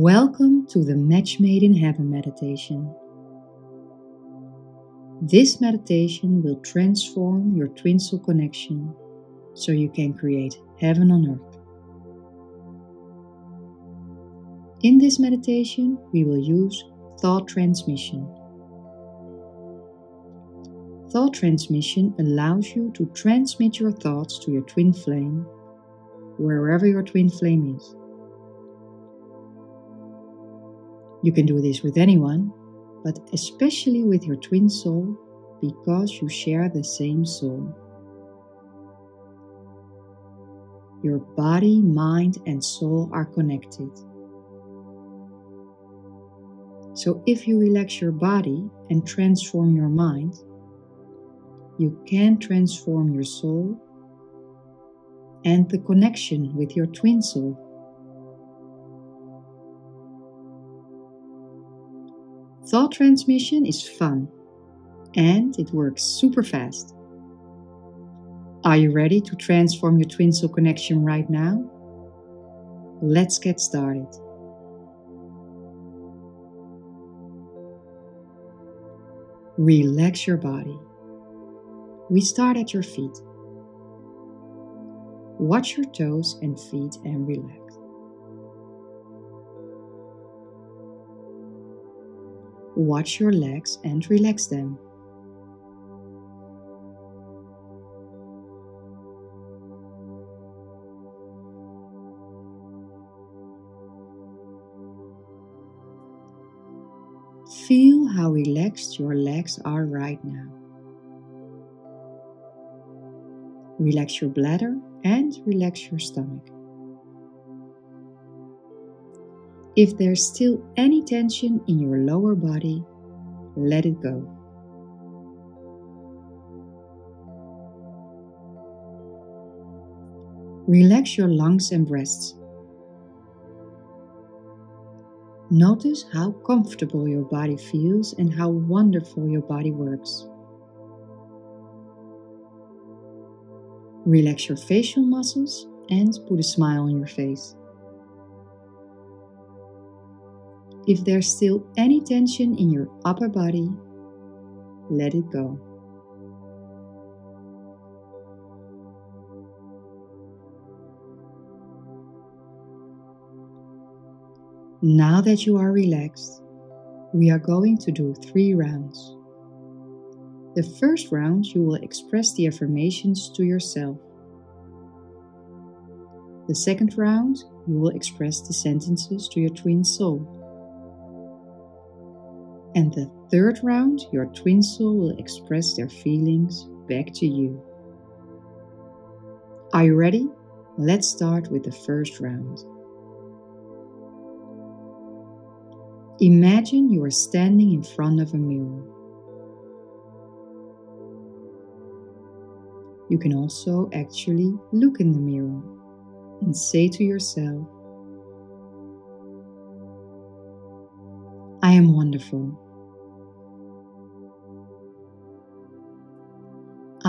Welcome to the Match Made in Heaven meditation. This meditation will transform your twin soul connection so you can create heaven on earth. In this meditation, we will use thought transmission. Thought transmission allows you to transmit your thoughts to your twin flame, wherever your twin flame is. You can do this with anyone, but especially with your twin soul because you share the same soul. Your body, mind, and soul are connected. So, if you relax your body and transform your mind, you can transform your soul and the connection with your twin soul. Thought transmission is fun and it works super fast. Are you ready to transform your twin soul connection right now? Let's get started. Relax your body. We start at your feet. Watch your toes and feet and relax. Watch your legs and relax them. Feel how relaxed your legs are right now. Relax your bladder and relax your stomach. If there's still any tension in your lower body, let it go. Relax your lungs and breasts. Notice how comfortable your body feels and how wonderful your body works. Relax your facial muscles and put a smile on your face. If there's still any tension in your upper body, let it go. Now that you are relaxed, we are going to do three rounds. The first round, you will express the affirmations to yourself. The second round, you will express the sentences to your twin soul. And the third round, your twin soul will express their feelings back to you. Are you ready? Let's start with the first round. Imagine you are standing in front of a mirror. You can also actually look in the mirror and say to yourself, I am wonderful.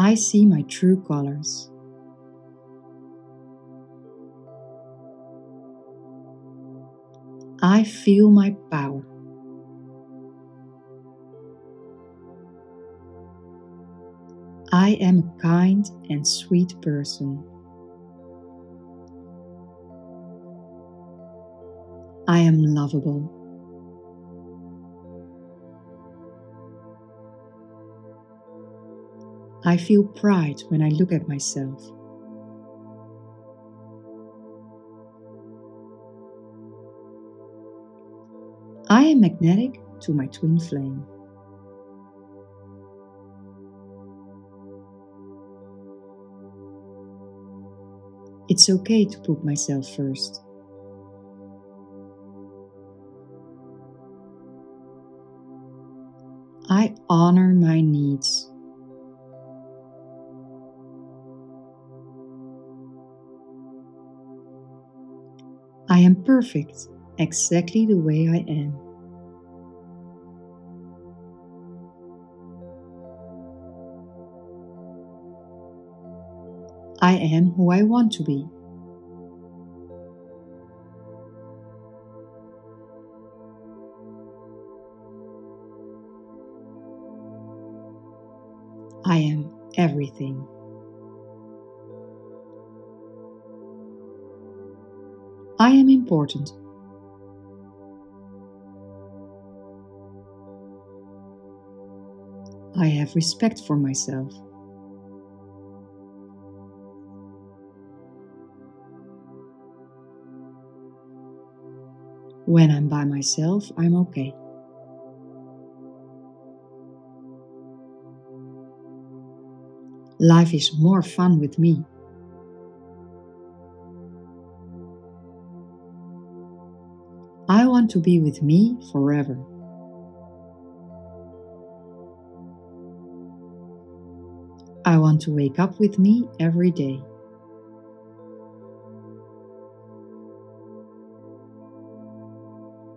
I see my true colors. I feel my power. I am a kind and sweet person. I am lovable. I feel pride when I look at myself. I am magnetic to my twin flame. It's okay to put myself first. I honor my needs. I am perfect exactly the way I am. I am who I want to be. I am everything. Am important. I have respect for myself. When I'm by myself, I'm okay. Life is more fun with me. To be with me forever. I want to wake up with me every day.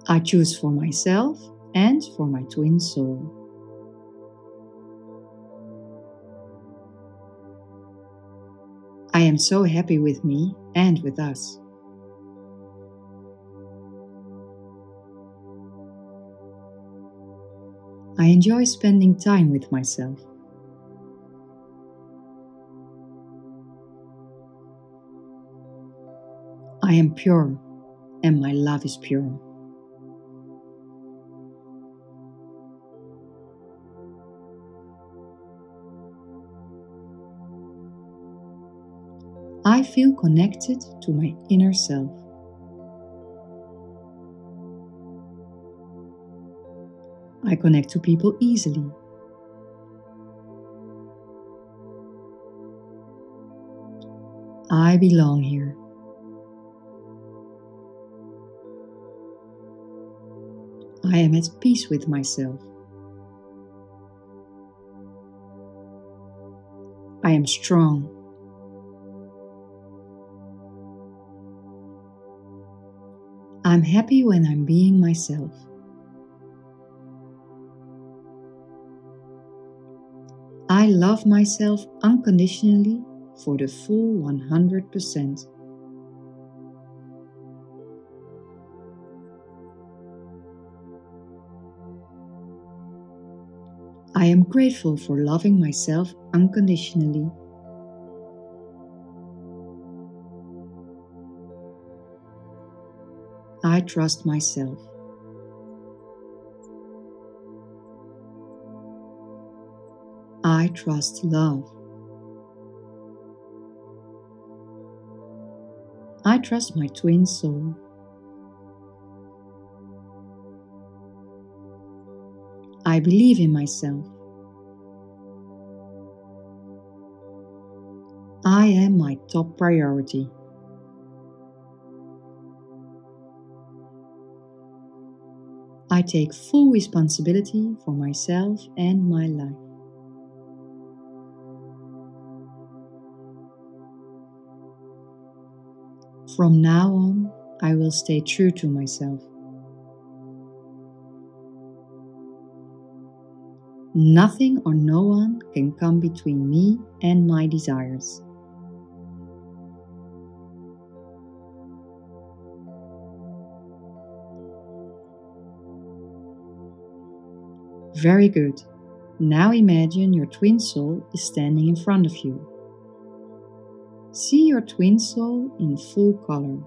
I choose for myself and for my twin soul. I am so happy with me and with us. I enjoy spending time with myself. I am pure and my love is pure. I feel connected to my inner self. I connect to people easily. I belong here. I am at peace with myself. I am strong. I'm happy when I'm being myself. Love myself unconditionally for the full 100%. I am grateful for loving myself unconditionally. I trust myself. I trust love. I trust my twin soul. I believe in myself. I am my top priority. I take full responsibility for myself and my life. From now on, I will stay true to myself. Nothing or no one can come between me and my desires. Very good. Now imagine your twin soul is standing in front of you. See your twin soul in full color.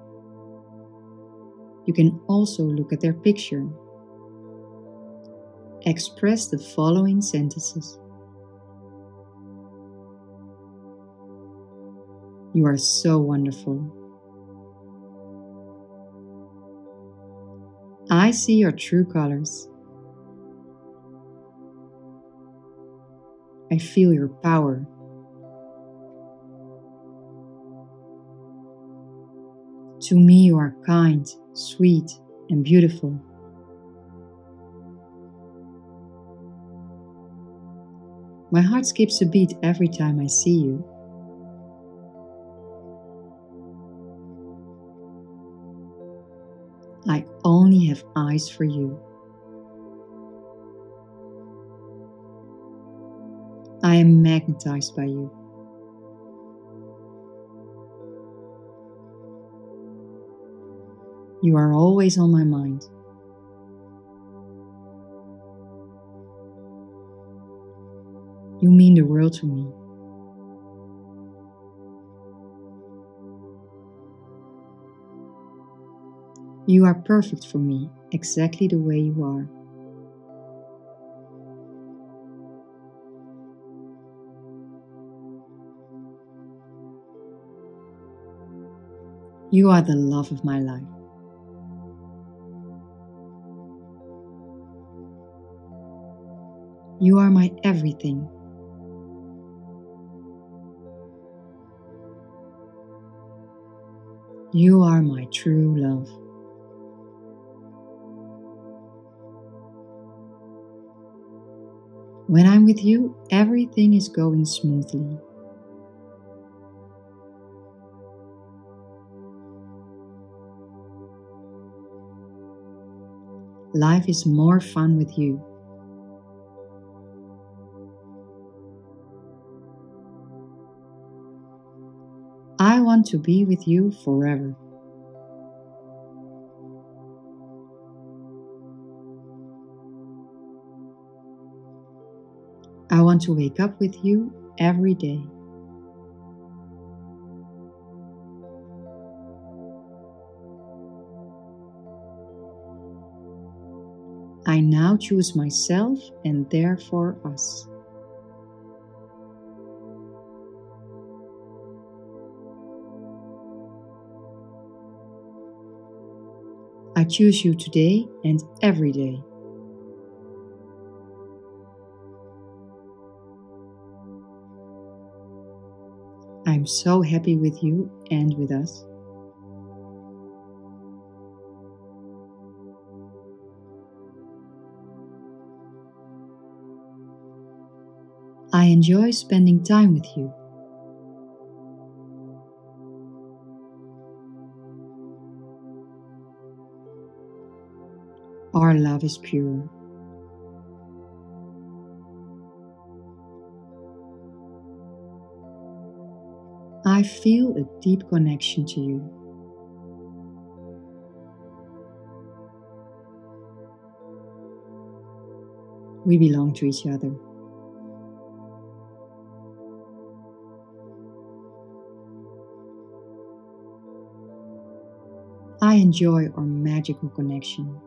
You can also look at their picture. Express the following sentences. You are so wonderful. I see your true colors. I feel your power. To me, you are kind, sweet, and beautiful. My heart skips a beat every time I see you. I only have eyes for you. I am magnetized by you. You are always on my mind. You mean the world to me. You are perfect for me, exactly the way you are. You are the love of my life. You are my everything. You are my true love. When I'm with you, everything is going smoothly. Life is more fun with you. Want to be with you forever. I want to wake up with you every day. I now choose myself and therefore us. I choose you today and every day. I'm so happy with you and with us. I enjoy spending time with you. Our love is pure. I feel a deep connection to you. We belong to each other. I enjoy our magical connection.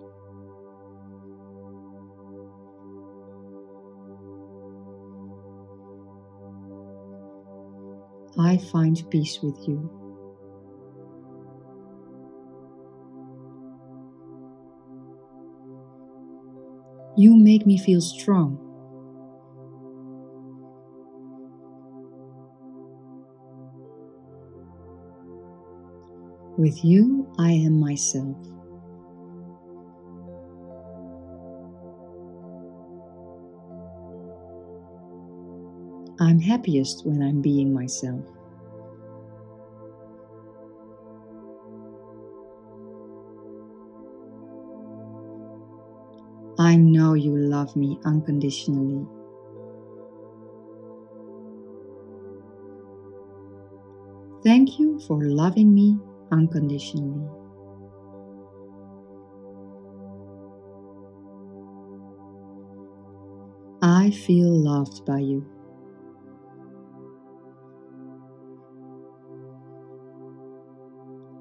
I find peace with you. You make me feel strong. With you, I am myself. I'm happiest when I'm being myself. I know you love me unconditionally. Thank you for loving me unconditionally. I feel loved by you.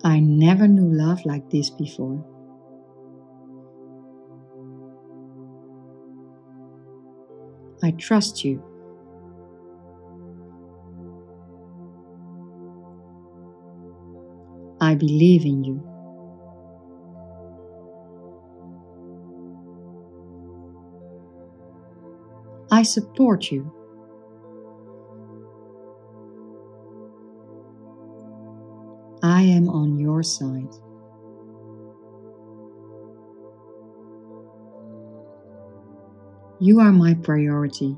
I never knew love like this before. I trust you. I believe in you. I support you. I am on your side. You are my priority.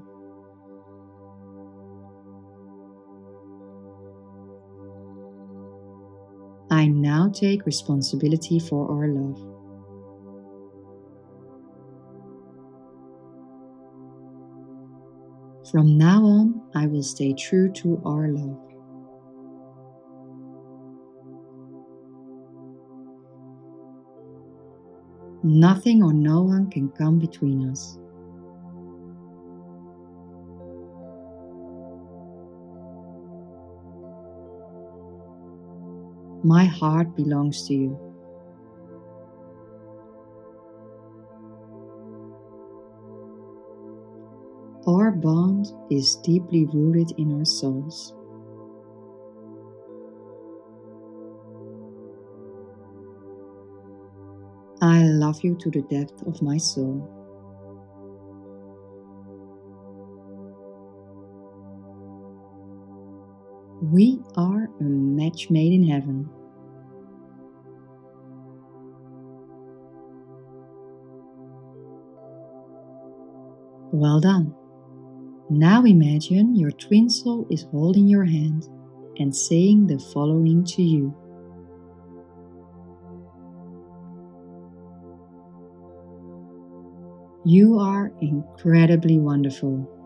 I now take responsibility for our love. From now on, I will stay true to our love. Nothing or no one can come between us. My heart belongs to you. Our bond is deeply rooted in our souls. I love you to the depth of my soul. We are a match made in heaven. Well done. Now imagine your twin soul is holding your hand and saying the following to you. You are incredibly wonderful.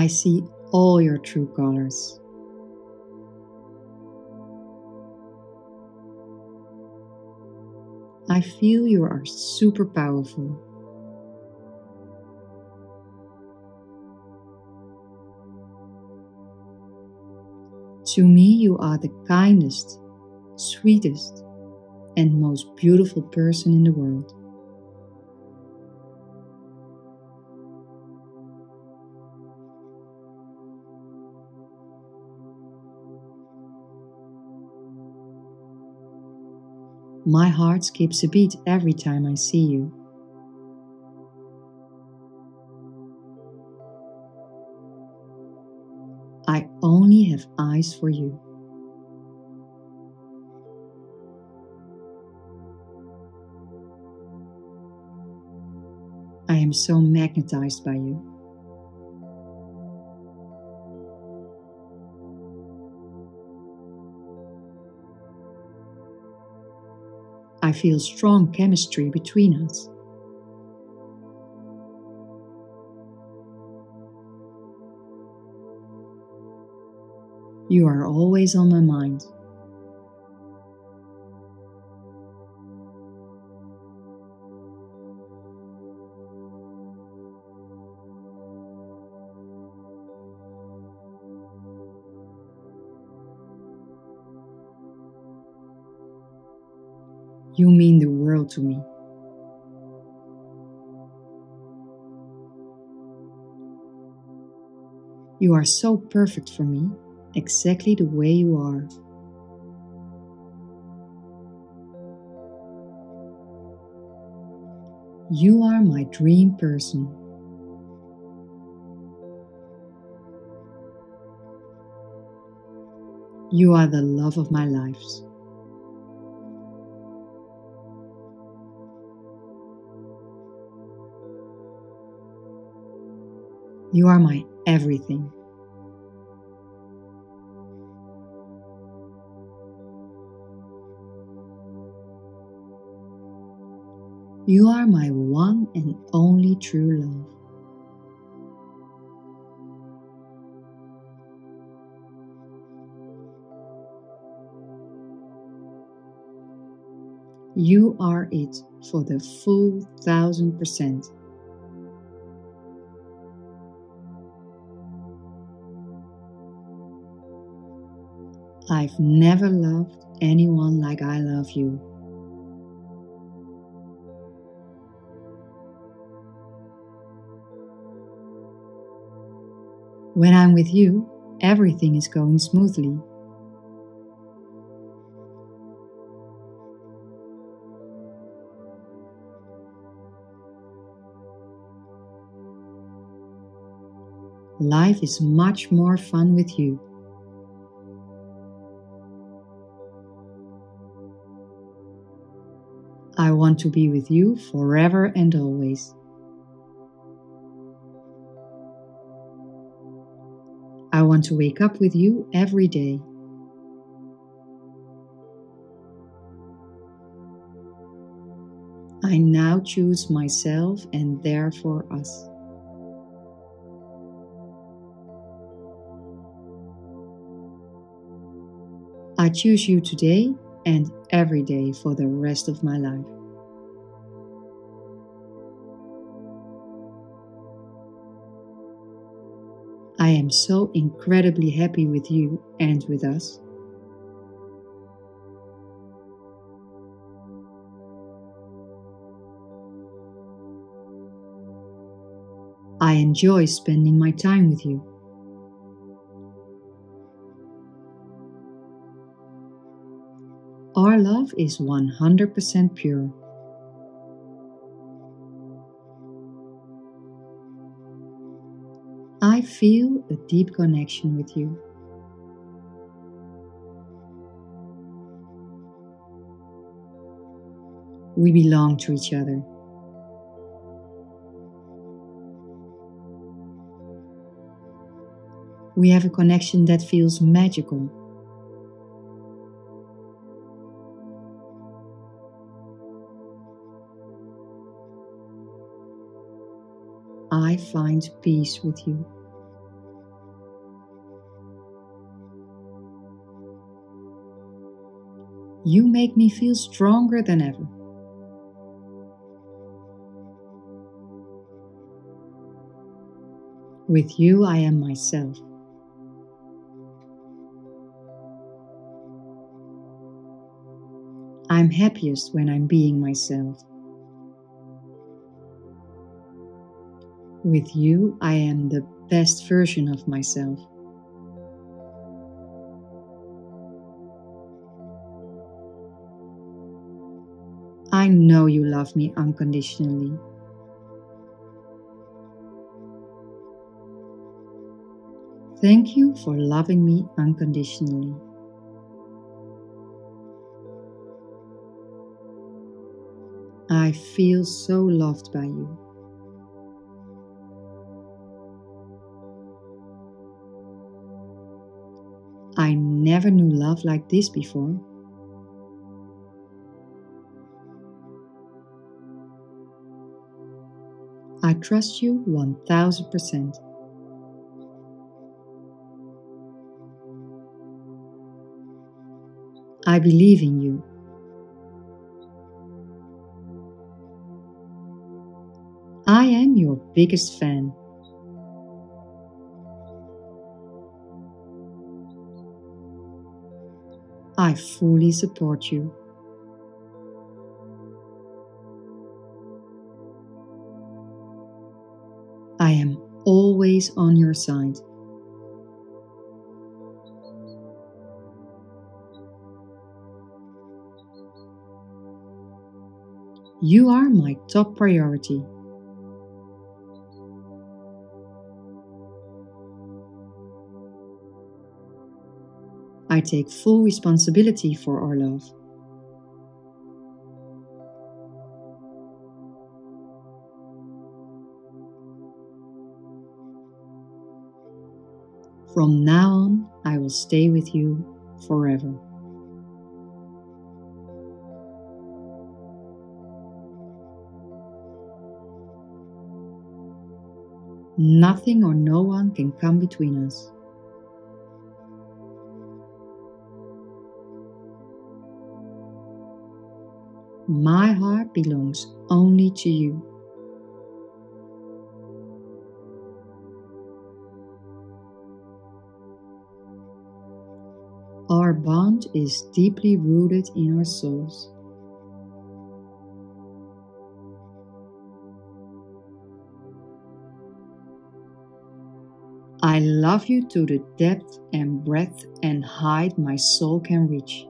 I see all your true colors. I feel you are super powerful. To me, you are the kindest, sweetest, and most beautiful person in the world. My heart skips a beat every time I see you. I only have eyes for you. I am so magnetized by you. I feel strong chemistry between us. You are always on my mind. Mean the world to me. You are so perfect for me, exactly the way you are. You are my dream person. You are the love of my life. You are my everything. You are my one and only true love. You are it for the full thousand percent. I've never loved anyone like I love you. When I'm with you, everything is going smoothly. Life is much more fun with you. I want to be with you forever and always. I want to wake up with you every day. I now choose myself and therefore us. I choose you today and every day for the rest of my life. I am so incredibly happy with you and with us. I enjoy spending my time with you. Our love is 100% pure. I feel a deep connection with you. We belong to each other. We have a connection that feels magical. I find peace with you. You make me feel stronger than ever. With you, I am myself. I'm happiest when I'm being myself. With you, I am the best version of myself. Know you love me unconditionally. Thank you for loving me unconditionally. I feel so loved by you. I never knew love like this before. I trust you 1000%. I believe in you. I am your biggest fan. I fully support you. On your side. You are my top priority. I take full responsibility for our love. From now on, I will stay with you forever. Nothing or no one can come between us. My heart belongs only to you. Bond is deeply rooted in our souls. I love you to the depth and breadth and height my soul can reach.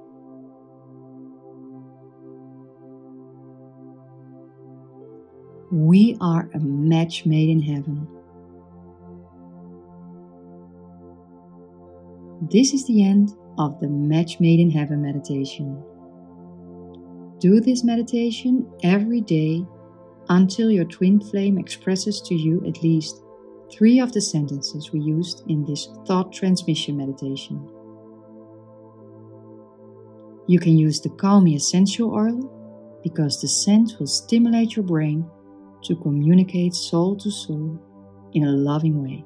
We are a match made in heaven. This is the end of the Match Made in Heaven meditation. Do this meditation every day until your twin flame expresses to you at least three of the sentences we used in this thought transmission meditation. You can use the Calmy essential oil because the scent will stimulate your brain to communicate soul to soul in a loving way.